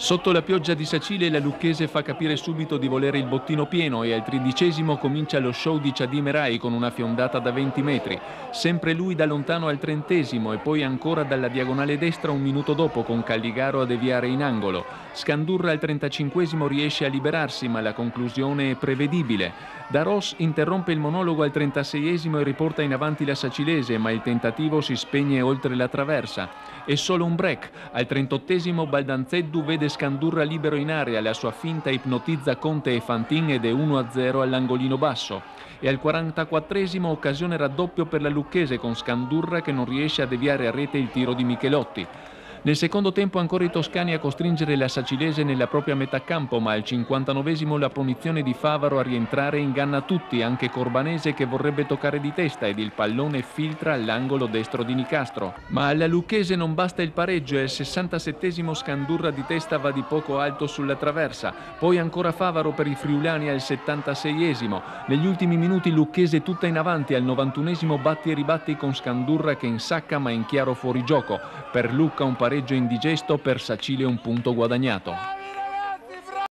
Sotto la pioggia di Sacile la Lucchese fa capire subito di volere il bottino pieno e al tredicesimo comincia lo show di Chadim Rai con una fiondata da 20 metri. Sempre lui da lontano al trentesimo e poi ancora dalla diagonale destra un minuto dopo con Calligaro a deviare in angolo. Scandurra al trentacinquesimo riesce a liberarsi ma la conclusione è prevedibile. Daros interrompe il monologo al trentaseiesimo e riporta in avanti la Sacilese ma il tentativo si spegne oltre la traversa. È solo un break. Al trentottesimo Baldanzeddu vede Scandurra libero in area, la sua finta ipnotizza Conte e Fantin ed è 1-0 all'angolino basso. E al 44esimo occasione raddoppio per la Lucchese con Scandurra che non riesce a deviare a rete il tiro di Michelotti. Nel secondo tempo ancora i toscani a costringere la Sacilese nella propria metà campo, ma al 59 la punizione di Favaro a rientrare inganna tutti, anche Corbanese che vorrebbe toccare di testa ed il pallone filtra all'angolo destro di Nicastro. Ma alla Lucchese non basta il pareggio e al 67 Scandurra di testa va di poco alto sulla traversa. Poi ancora Favaro per i friulani al 76esimo. Negli ultimi minuti Lucchese tutta in avanti, al 91esimo batti e ribatti con Scandurra che insacca ma in chiaro fuorigioco. Per Lucca un pareggio indigesto, per Sacile un punto guadagnato.